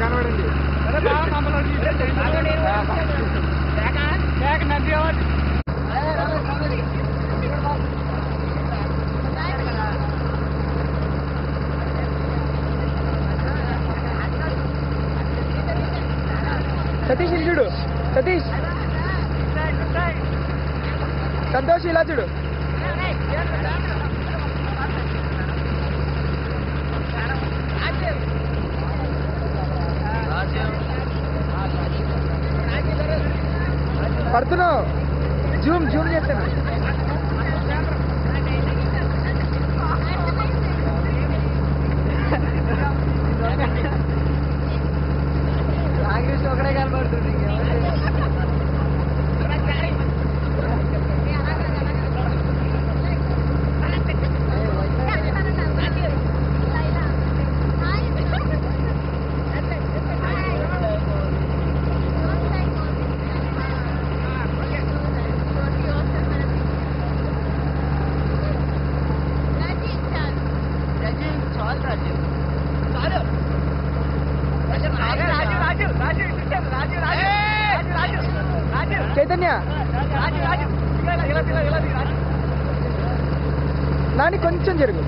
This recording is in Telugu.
కనబడింది. సతీష్ చూడు. సతీష్. సంతోష్ ఇలా చూడు. పడుతున్నావు. జూమ్ జూమ్ చేస్తాను. చైతన్య. నాని కొంచెం జరుగు.